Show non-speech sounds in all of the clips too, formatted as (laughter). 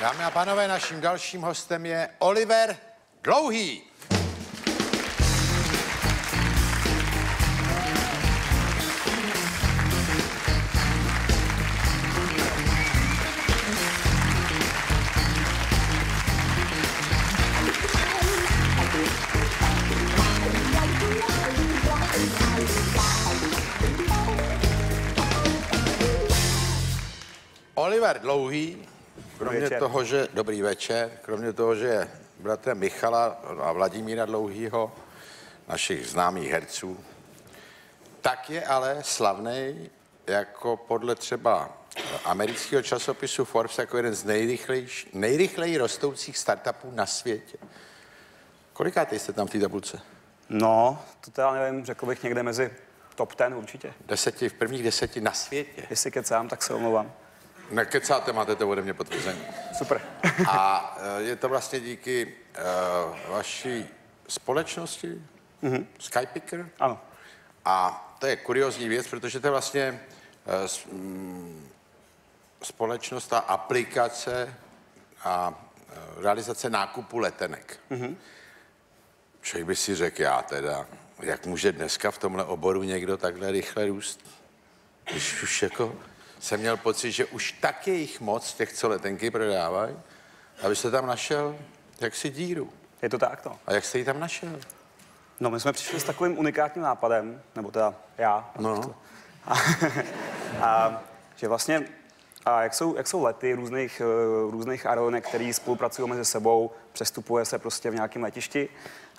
Dámy a pánové, naším dalším hostem je Oliver Dlouhý. Oliver Dlouhý, kromě večer. toho, že... Dobrý večer. Kromě toho, že je bratrem Michala a Vladimíra Dlouhýho, našich známých herců, tak je ale slavný jako podle třeba amerického časopisu Forbes jako jeden z nejrychlejš, nejrychleji rostoucích startupů na světě. Kolikátý jste tam v té tabulce? No, to teda nevím, řekl bych někde mezi top ten určitě. Deseti, v prvních deseti na světě. Jestli kecám, tak se omlouvám. Nekecáte, máte to ode mě potvrzení. Super. A eh, je to vlastně díky uh, vaší společnosti, mm-hmm. Skypicker. Ano. A to je kuriozní věc, protože to je vlastně uh, společnost a aplikace a uh, realizace nákupu letenek. Mm-hmm. Člověk by si řekl, já teda, jak může dneska v tomhle oboru někdo takhle rychle růst? Když už jako jsem měl pocit, že už tak je jich moc, těch, co letenky prodávají, abyste tam našel jaksi díru. Je to tak, no. A jak jste ji tam našel? No, my jsme přišli s takovým unikátním nápadem, nebo teda já. No. (laughs) A, a že vlastně, a jak, jsou, jak jsou lety různých, eh, různých aerolinek, které spolupracují mezi sebou, přestupuje se prostě v nějakém letišti,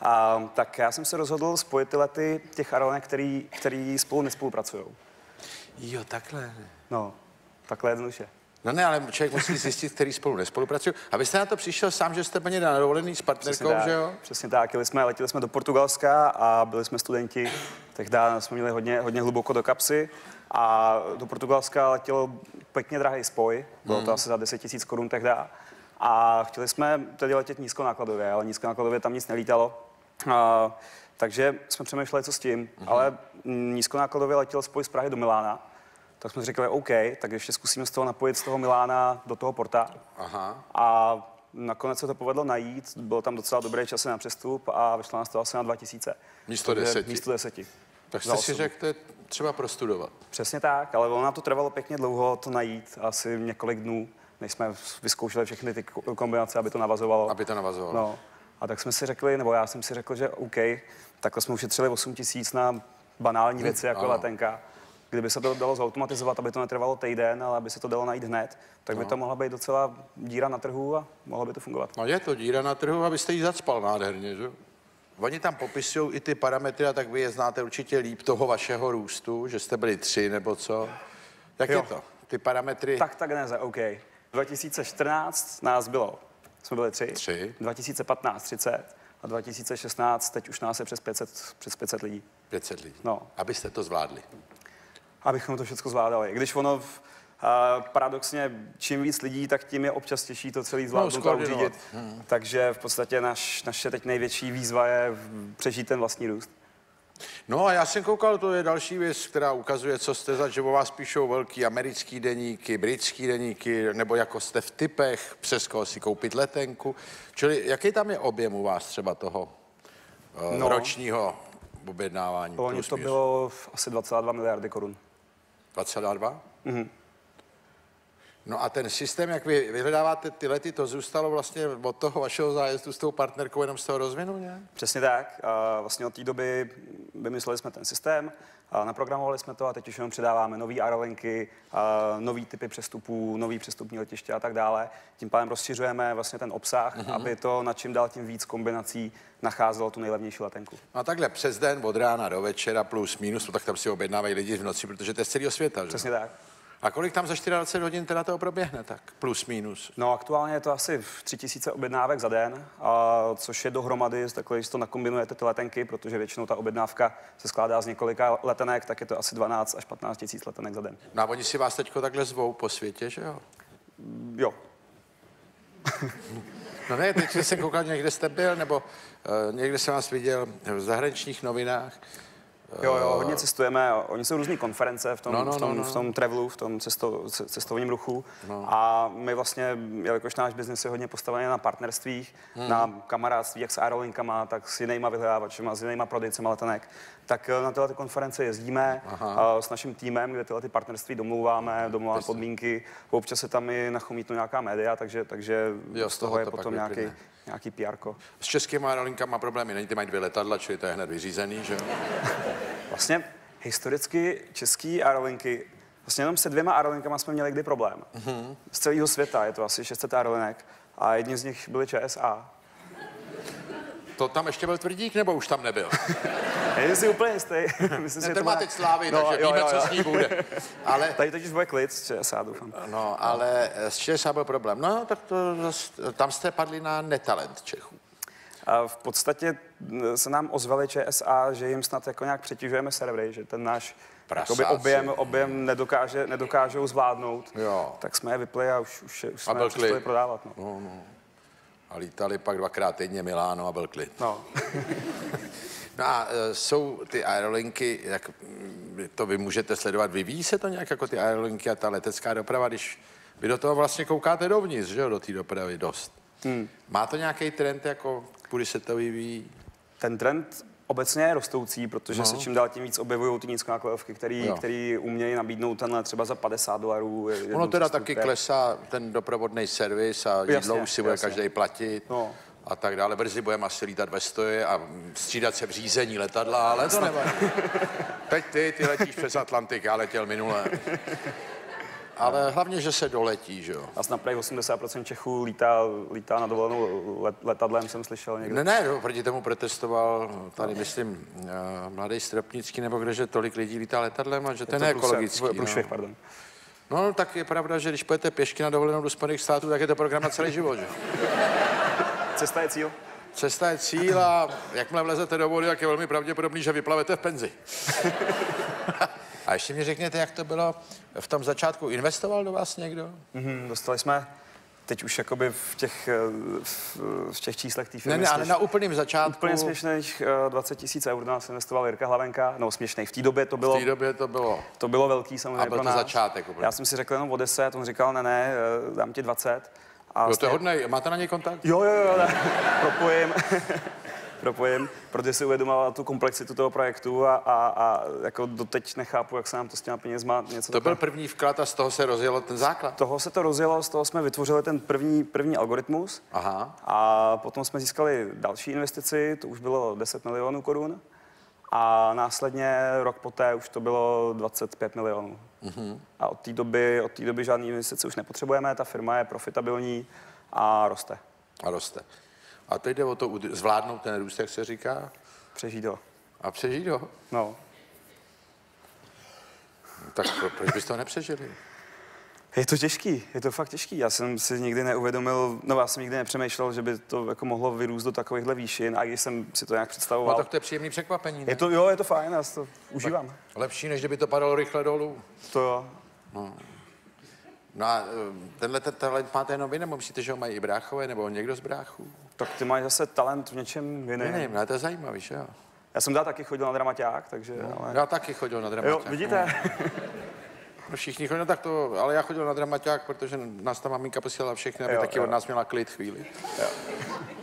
a, tak já jsem se rozhodl spojit ty lety těch aerolinek, který, který spolu nespolupracují. Jo, takhle. No, takhle jednoduše. No ne, ale člověk musí zjistit, který spolu nespolupracují. A vy jste na to přišel sám, že jste plně na dovolený s partnerkou, tak, že jo? Přesně tak. Jeli jsme, letěli jsme do Portugalska a byli jsme studenti. Tehdy jsme měli hodně, hodně hluboko do kapsy. A do Portugalska letěl pěkně drahý spoj. Bylo Hmm. to asi za 10 tisíc korun tehdy. A chtěli jsme tedy letět nízkonákladově, ale nízkonákladově tam nic nelítalo. A, takže jsme přemýšleli, co s tím. Mhm. Ale nízkonákladově letěl spoj z Prahy do Milána. Tak jsme si řekli, OK, tak ještě zkusíme z toho napojit z toho Milána do toho Porta. Aha. A nakonec se to povedlo najít, byl tam docela dobrý čas na přestup a vyšlo nás to asi na 2000. Místo Takže deseti. Místo deseti. Tak jste si řekl, to je třeba prostudovat. Přesně tak, ale ono nám to trvalo pěkně dlouho to najít, asi několik dnů, než jsme vyzkoušeli všechny ty ko- kombinace, aby to navazovalo. Aby to navazovalo. No. A tak jsme si řekli, nebo já jsem si řekl, že OK, takhle jsme ušetřili 8 tisíc na banální věci jako ano. letenka. Kdyby se to dalo zautomatizovat, aby to netrvalo týden, ale aby se to dalo najít hned, tak No. by to mohla být docela díra na trhu a mohlo by to fungovat. No je to díra na trhu, abyste ji zacpal nádherně, že? Oni tam popisují i ty parametry, a tak vy je znáte určitě líp toho vašeho růstu, že jste byli tři nebo co. Jak Jo. je to? Ty parametry... Tak, tak ne, OK. 2014 nás bylo, jsme byli tři. Tři. 2015 30 a 2016 teď už nás je přes 500, přes 500 lidí. 500 lidí. No. Abyste to zvládli. Abychom to všechno zvládali. Když ono v, a paradoxně, čím víc lidí, tak tím je občas těžší to celý zvládnout a skoordinovat. uřídit. Takže v podstatě naš, naše teď největší výzva je přežít ten vlastní růst. No a já jsem koukal, to je další věc, která ukazuje, co jste za, že o vás píšou velký americký deníky, britský deníky, nebo jako jste v typech, přes koho si koupit letenku. Čili jaký tam je objem u vás třeba toho no. No. ročního objednávání? Plus to bylo asi 22 miliardy korun. 22? Mm-hmm. No a ten systém, jak vy vyhledáváte ty lety, to zůstalo vlastně od toho vašeho zájezdu s tou partnerkou, jenom z toho rozvinu nějak? Přesně tak. A vlastně od té doby vymysleli jsme ten systém, a naprogramovali jsme to a teď už jenom předáváme nové aerolinky, nové typy přestupů, nový přestupní letiště a tak dále. Tím pádem rozšiřujeme vlastně ten obsah, mm-hmm. aby to na čím dál tím víc kombinací nacházelo tu nejlevnější letenku. No a takhle přes den, od rána do večera, plus minus, no tak tam si objednávají lidi v noci, protože to je z celého světa, že? Přesně tak. A kolik tam za 24 hodin teda toho proběhne, tak plus minus? No aktuálně je to asi v 3000 objednávek za den, a což je dohromady, takhle, když to nakombinujete ty letenky, protože většinou ta objednávka se skládá z několika letenek, tak je to asi 12 až 15 tisíc letenek za den. No a oni si vás teďko takhle zvou po světě, že jo? Jo, (laughs) No ne, teď jsem koukal, někde jste byl, nebo uh, někde jsem vás viděl v zahraničních novinách. Jo, jo, hodně cestujeme. Oni jsou různé konference v tom, No, no, v tom, no, no. v tom travelu, v tom cesto, ce- cestovním ruchu. No. A my vlastně, jelikož náš biznis je hodně postavený na partnerstvích, Hmm. na kamarádství, jak s aerolinkama, tak s jinýma vyhledávačema, s jinýma prodejcema letenek, tak eh, na tyhle ty konference jezdíme a s naším týmem, kde tyhle ty partnerství domlouváme, domlouváme podmínky. Občas se tam i nachomítnou nějaká média, takže, takže Jo, z toho toho je potom nějaký. Nějaký PR. S českými aerolinkama problémy není, ty mají dvě letadla, čili to je hned vyřízený, že jo? (laughs) Vlastně historicky český aerolinky, vlastně jenom se dvěma aerolinkama jsme měli kdy problém. Mm-hmm. Z celého světa je to asi 600 aerolinek a jedni z nich byli ČSA. To tam ještě byl tvrdík, nebo už tam nebyl? (laughs) Nejsem si úplně jistý. (laughs) Myslím, Ne, že to má teď slávy, No, takže jo, víme, jo, co jo. s ní bude. Ale, Tady totiž bude klid z ČSA, doufám. no, ale s ČSA byl problém. No, tak to, tam jste padli na netalent Čechů. A v podstatě se nám ozvali ČSA, že jim snad jako nějak přetěžujeme servery, že ten náš jakoby objem, objem nedokáže, nedokážou zvládnout. Jo. Tak jsme je vypli a už, už, už A jsme přestali klid. prodávat. No. No, no. A lítali pak dvakrát týdně Miláno a byl klid. No. (laughs) (laughs) No a e, jsou ty aerolinky, jak mm, to vy můžete sledovat, vyvíjí se to nějak jako ty aerolinky a ta letecká doprava, když vy do toho vlastně koukáte dovnitř, že jo, do té dopravy dost. Hmm. Má to nějaký trend, jako kudy se to vyvíjí? Ten trend obecně je rostoucí, protože no. se čím dál tím víc objevují ty nízkonákladovky, který, Jo. který umějí nabídnout tenhle třeba za 50 dolarů. Ono teda cestu, taky které- klesá ten doprovodný servis a jídlo Jasně, už si bude jasně. každý platit. No. A tak dále. Brzy budeme asi lítat ve stoje a střídat se v řízení letadla, ale to nevadí. (laughs) Teď ty, ty letíš přes Atlantik, já letěl minule. (laughs) Ale hlavně, že se doletí, že jo. A snad prý 80% Čechů lítá, lítá na dovolenou let, letadlem, jsem slyšel někde. Ne, ne, no, proti tomu protestoval tady, myslím, uh, mladý Stropnický, nebo kde, že tolik lidí lítá letadlem a že to je neekologický. Průšvih, průšvih, No. pardon. no, tak je pravda, že když pojete pěšky na dovolenou do Spojených států, tak je to program na celý život, že? Cesta je cíl. Cesta je cíl a jakmile vlezete do vody, tak je velmi pravděpodobný, že vyplavete v penzi. (laughs) a ještě mi řekněte, jak to bylo v tom začátku. Investoval do vás někdo? Mhm, dostali jsme teď už jakoby v těch, eh, v, v těch číslech té Ne, firmy ne, ale směš- na úplným začátku. úplně směšných eh, 20 tisíc eur do nás investoval Jirka Hlavenka. No směšnej, v té době to V bylo, té době to bylo. to bylo velký samozřejmě A byl pro to nás. začátek úplně. Já jsem si řekl jenom o 10, on říkal ne, ne, eh, dám ti 20. A Jo, to je hodnej. Máte na něj kontakt? Jo, jo, jo, ne. (laughs) propojím. (laughs) propojím, protože si uvědomoval tu komplexitu toho projektu a, a, a jako doteď nechápu, jak se nám to s těma penězma něco To byl takhle- první vklad a z toho se rozjelo ten základ. toho se to rozjelo, z toho jsme vytvořili ten první, první algoritmus Aha. a potom jsme získali další investici, to už bylo 10 milionů korun a následně rok poté už to bylo 25 milionů. Mm-hmm. A od té doby, od té doby žádný investice už nepotřebujeme, ta firma je profitabilní a roste. A roste. A teď jde o to zvládnout ten růst, jak se říká, Přežít ho. a přežít ho. No. Tak pro, proč byste to nepřežili? Je to těžký, je to fakt těžký. Já jsem si nikdy neuvědomil, no já jsem nikdy nepřemýšlel, že by to jako mohlo vyrůst do takovýchhle výšin a když jsem si to nějak No představoval. tak to je příjemný překvapení, ne? Je to, jo, je to fajn, já si to užívám. Lepší, než kdyby to padalo rychle dolů. To jo. No a eh, tenhle ten talent máte jenom vy, nebo myslíte, že ho mají i bráchové, nebo někdo z bráchů? Tak ty máš zase talent v něčem jiném. Nevím, ale to je zajímavý, že jo? Já jsem dá taky chodil na dramaťák, takže... ale... Já taky chodil na dramaťák. Jo, vidíte? No, (laughs) všichni chodili, no tak to, ale já chodil na dramaťák, protože nás ta maminka posílala všechny, aby Jo, taky jo. od nás měla klid chvíli. Jo.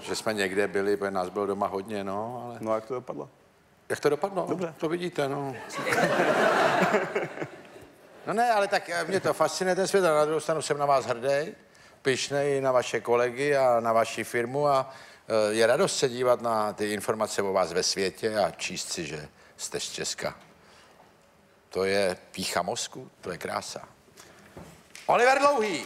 Že jsme někde byli, protože nás bylo doma hodně, no, ale... No jak to dopadlo? Jak to dopadlo? Dobře. To vidíte, no. No ne, ale tak eh, mě to fascinuje ten svět a na druhou stranu jsem na vás hrdý, pyšnej na vaše kolegy a na vaši firmu a eh, je radost se dívat na ty informace o vás ve světě a číst si, že jste z Česka. To je pícha mozku, to je krása. Oliver Dlouhý.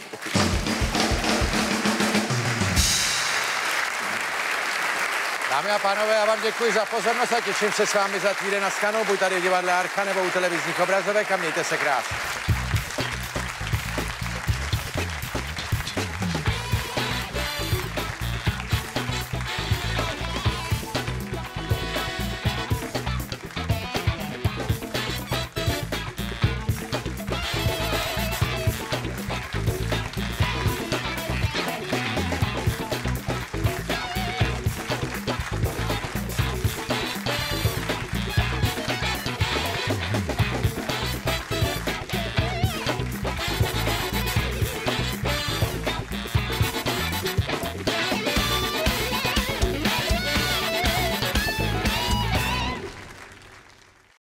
Dámy a pánové, já vám děkuji za pozornost a těším se s vámi za týden na skanu, buď tady v divadle Archa nebo u televizních obrazovek a mějte se krásně.